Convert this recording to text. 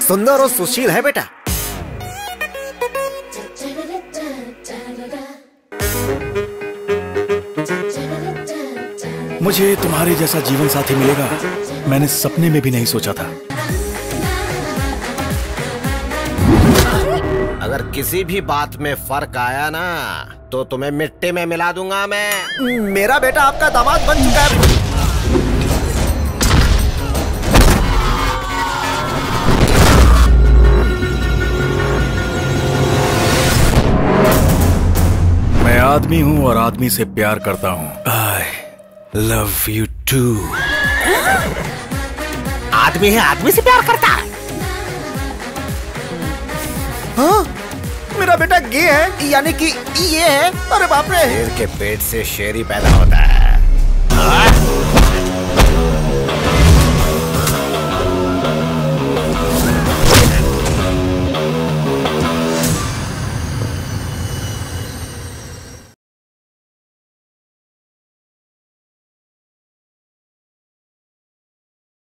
सुंदर और सुशील है बेटा। मुझे तुम्हारे जैसा जीवन साथी मिलेगा मैंने सपने में भी नहीं सोचा था। अगर किसी भी बात में फ़र्क आया ना तो तुम्हें मिट्टी में मिला दूँगा मैं। मेरा बेटा आपका दामाद बन चुका है। आदमी हूँ और आदमी से प्यार करता हूँ आई लव यू टू आदमी है आदमी से प्यार करता है हाँ? मेरा बेटा गे है यानी कि ये है अरे बाप रे शेर के पेट से शेर ही पैदा होता है हाँ?